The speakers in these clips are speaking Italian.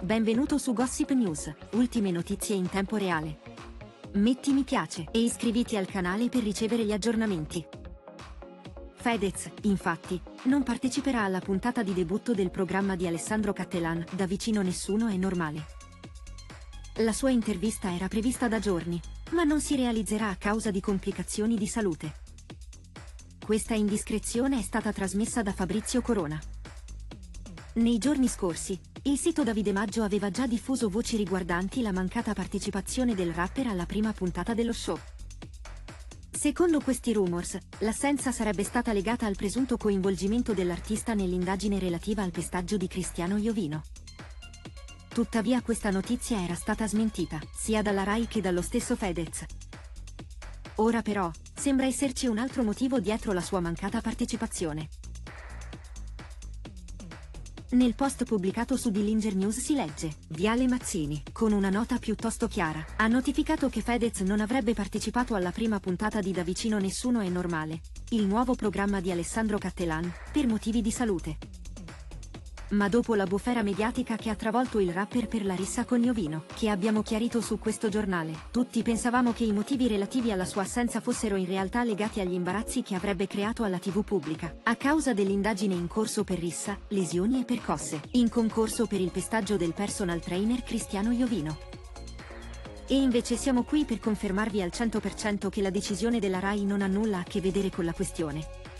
Benvenuto su Gossip News, ultime notizie in tempo reale. Metti mi piace e iscriviti al canale per ricevere gli aggiornamenti. Fedez, infatti, non parteciperà alla puntata di debutto del programma di Alessandro Cattelan, Da vicino nessuno è normale. La sua intervista era prevista da giorni, ma non si realizzerà a causa di complicazioni di salute. Questa indiscrezione è stata trasmessa da Fabrizio Corona. Nei giorni scorsi, il sito Davide Maggio aveva già diffuso voci riguardanti la mancata partecipazione del rapper alla prima puntata dello show. Secondo questi rumors, l'assenza sarebbe stata legata al presunto coinvolgimento dell'artista nell'indagine relativa al pestaggio di Cristiano Iovino. Tuttavia questa notizia era stata smentita, sia dalla RAI che dallo stesso Fedez. Ora però, sembra esserci un altro motivo dietro la sua mancata partecipazione. Nel post pubblicato su Dillinger News si legge, Viale Mazzini, con una nota piuttosto chiara, ha notificato che Fedez non avrebbe partecipato alla prima puntata di Da vicino nessuno è normale, il nuovo programma di Alessandro Cattelan, per motivi di salute. Ma dopo la bufera mediatica che ha travolto il rapper per la rissa con Iovino, che abbiamo chiarito su questo giornale, tutti pensavamo che i motivi relativi alla sua assenza fossero in realtà legati agli imbarazzi che avrebbe creato alla tv pubblica, a causa dell'indagine in corso per rissa, lesioni e percosse, in concorso per il pestaggio del personal trainer Cristiano Iovino. E invece siamo qui per confermarvi al 100% che la decisione della RAI non ha nulla a che vedere con la questione.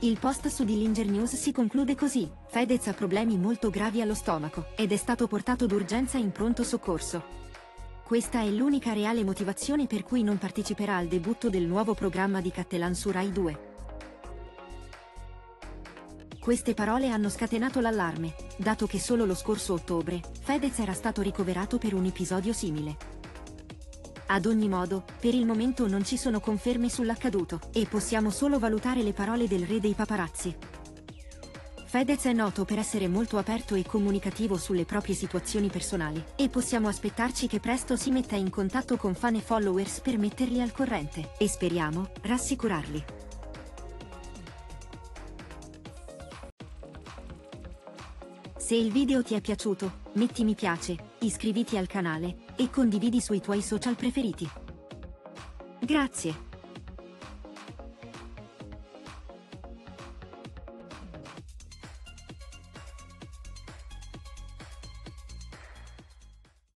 Il post su Dillinger News si conclude così, Fedez ha problemi molto gravi allo stomaco, ed è stato portato d'urgenza in pronto soccorso. Questa è l'unica reale motivazione per cui non parteciperà al debutto del nuovo programma di Cattelan su Rai 2. Queste parole hanno scatenato l'allarme, dato che solo lo scorso ottobre, Fedez era stato ricoverato per un episodio simile. Ad ogni modo, per il momento non ci sono conferme sull'accaduto, e possiamo solo valutare le parole del re dei paparazzi. Fedez è noto per essere molto aperto e comunicativo sulle proprie situazioni personali, e possiamo aspettarci che presto si metta in contatto con fan e followers per metterli al corrente, e speriamo, rassicurarli. Se il video ti è piaciuto, metti mi piace, iscriviti al canale, e condividi sui tuoi social preferiti. Grazie.